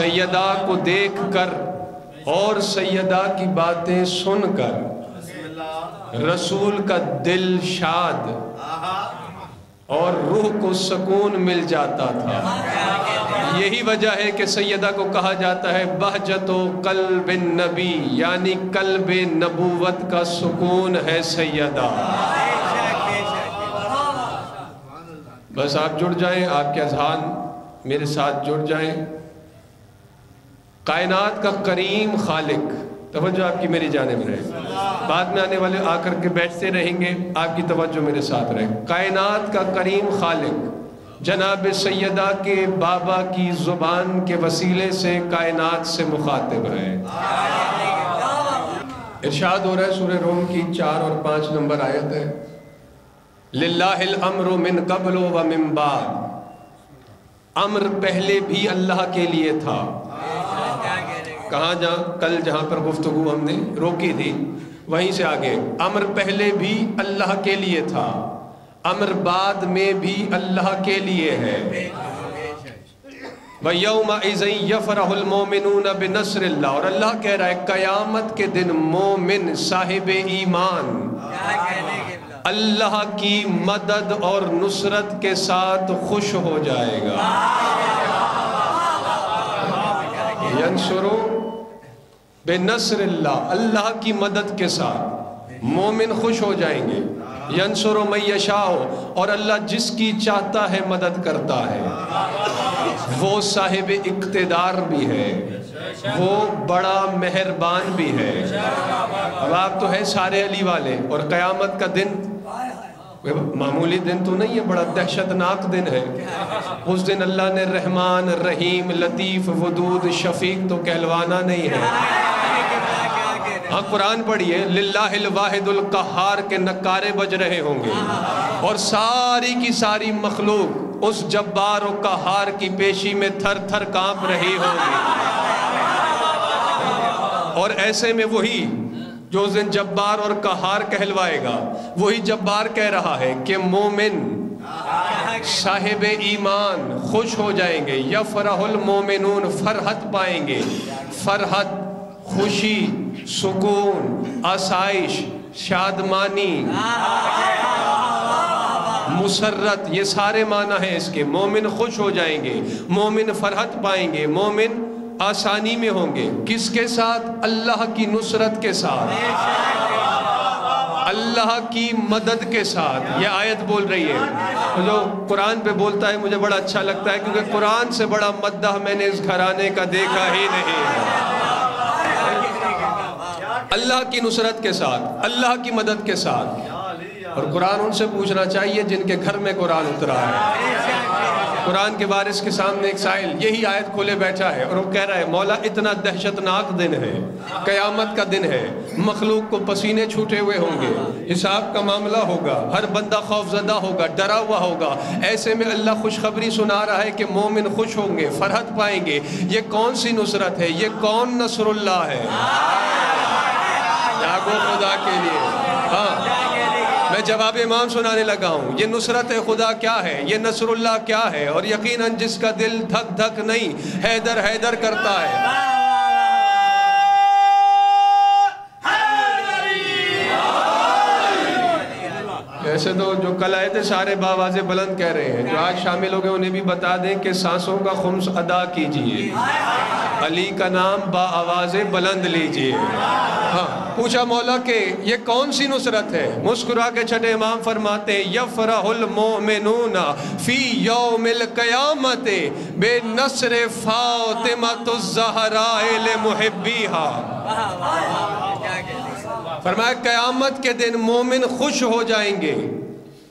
सैयदा को देख कर और सैयदा की बातें सुनकर रसूल का दिल शाद और रूह को सुकून मिल जाता था। यही वजह है कि सैयदा को कहा जाता है, बहजतो कल्ब नबी यानी कल्ब नबूवत का सुकून है सैयदा। बस आप जुड़ जाएँ, आपके अजहान मेरे साथ जुड़ जाएँ। कायनात का करीम खालिक। तवज्जो आपकी मेरी जाने में रहे। बाद में आने वाले आकर के बैठते रहेंगे। आपकी तवज्जो मेरे साथ रहे। कायनात का करीम खालिक। जनाब सैयदा के बाबा की ज़ुबान के वसीले से कायनात से मुखातिब है इरशाद हो रहा है सूर्य रोम की चार और पाँच नंबर आयत है। लिल्लाहिल अम्रु मिन कबलो व मिन बाद। अम्र पहले भी अल्लाह के लिए था। कहा जा कल जहाँ पर गुफ्तगु हमने रोकी थी, वहीं से आगे। अमर पहले भी अल्लाह के लिए था, अमर बाद में भी अल्लाह के लिए है। और अल्लाह कह रहा है, कयामत के दिन मोमिन साहिब ईमान। अल्लाह की मदद और नुसरत के साथ खुश हो जाएगा। बेनसरिल्ला, अल्लाह की मदद के साथ। मोमिन खुश हो जाएँगे। यंसुर मैशाओ और अल्लाह जिसकी चाहता है मदद करता है। वो साहिब इकतदार भी है। वो बड़ा मेहरबान भी है। अब आप तो है सारे अली वाले, और क़यामत का दिन मामूली दिन तो नहीं है, बड़ा दहशतनाक दिन है। उस दिन अल्लाह ने रहमान, रहीम, लतीफ़, वदूद, शफीक तो कहलवाना नहीं है। हाँ कुरान पढ़िए, लिल्लाहिल कहार के नकारे बज रहे होंगे। और सारी की सारी मखलूक उस जब्बार और कहार की पेशी में थर थर काँप रही होगी। और ऐसे में वही जो उस दिन जब्बार और कहार कहलवाएगा, वही जब्बार कह रहा है कि मोमिन, साहिब ईमान खुश हो जाएँगे या फराहुल मोमिनून फरहत पाएँगे। फरहत, खुशी सुकून, आसाइश, शादमानी मुसरत ये सारे माना है इसके। मोमिन खुश हो जाएँगे, मोमिन फरहत पाएँगे, मोमिन आसानी में होंगे। किसके साथ? अल्लाह की नुसरत के साथ। अल्लाह की मदद के साथ। ये आयत बोल रही है। जो कुरान पे बोलता है, मुझे बड़ा अच्छा लगता है, क्योंकि कुरान से बड़ा मद्दा मैंने इस घराने का देखा ही नहीं अल्लाह की नुसरत के साथ, अल्लाह की मदद के साथ। और कुरान उनसे पूछना चाहिए जिनके घर में कुरान उतरा है। कुरान के बारिश के सामने एक साहिल यही आयत खोले बैठा है और वो कह रहा है, मौला, इतना दहशतनाक दिन है, कयामत का दिन है, मखलूक को पसीने छूटे हुए होंगे। हिसाब का मामला होगा, हर बंदा खौफजदा होगा, डरा हुआ होगा। ऐसे में अल्लाह खुशखबरी सुना रहा है कि मोमिन खुश होंगे, फरहत पाएँगे। ये कौन सी नुसरत है? ये कौन नसरुल्लाह है? जागो खुदा के लिए। हाँ। मैं जवाब इमाम सुनाने लगा हूँ। ये नुसरत खुदा क्या है? ये नसरुल्लाह क्या है? और यकीनन जिसका दिल धक धक नहीं, हैदर हैदर करता है। ऐसे तो जो कल आए थे सारे बाबाजे बुलंद कह रहे हैं, जो आज शामिल हो गए, उन्हें भी बता दें कि सांसों का खुम्स अदा कीजिए। अली का नाम बा आवाज़ बुलंद लीजिए। हाँ। पूछा मौला के, ये कौन सी नुसरत है? मुस्कुरा के छठे इमाम फरमाते फ़ी फरमाया, कयामत के दिन मोमिन खुश हो जाएँगे।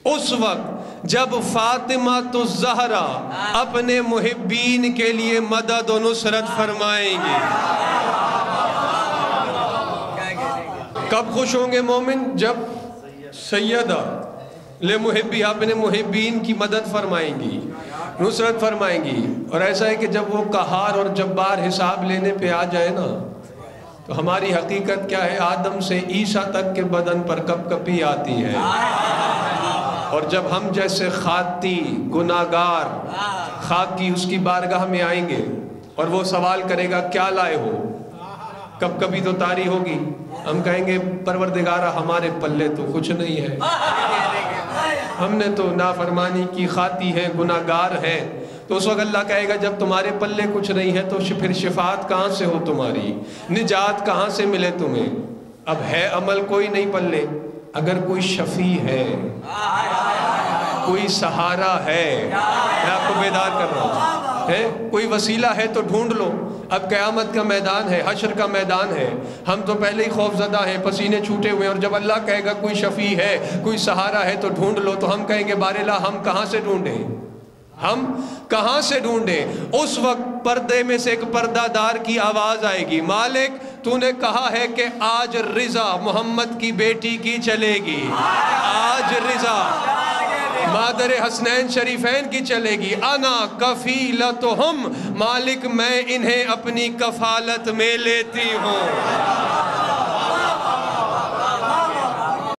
उस वक्त जब फातिमा तो जहरा अपने मुहिबीन के लिए मदद और नुसरत फरमाएँगे। कब खुश होंगे मोमिन? जब सैयदा ले मुहिबी अपने मुहिबीन की मदद फरमाएँगी, नुसरत फरमाएँगी। और ऐसा है कि जब वो कहार और जब्बार हिसाब लेने पे आ जाए ना तो हमारी हकीकत क्या है? आदम से ईसा तक के बदन पर कप कपी आती है। और जब हम जैसे खाती, गुनागार, खाकी उसकी बारगाह में आएँगे, और वो सवाल करेगा, क्या लाए हो? कब कभी तो तारी होगी। हम कहेंगे, परवरदिगारा, हमारे पल्ले तो कुछ नहीं है। हमने तो नाफरमानी की खाती है, गुनागार है। तो उस वक्त अल्लाह कहेगा, जब तुम्हारे पल्ले कुछ नहीं है तो फिर शिफात कहाँ से हो तुम्हारी? निजात कहाँ से मिले तुम्हें? अब है अमल कोई नहीं पल्ले। अगर कोई शफी है, कोई सहारा है, मैं आपको बेदार कर रहा हूँ। है? कोई वसीला है तो ढूंढ लो। अब क़यामत का मैदान है, हशर का मैदान है। हम तो पहले ही खौफजदा हैं, पसीने छूटे हुए हैं, और जब अल्लाह कहेगा कोई शफ़ी है, कोई सहारा है तो ढूंढ लो। तो हम कहेंगे बारेला हम कहाँ से ढूंढें? हम कहाँ से ढूंढें? उस वक्त पर्दे में से एक पर्दादार की आवाज़ आएगी। मालिक, तूने कहा है कि आज रिजा मोहम्मद की बेटी की चलेगी। आज रिजा। मादर हसनैन शरीफैन की चलेगी। अना कफीलत हम मालिक, मैं इन्हें अपनी कफालत में लेती हूँ।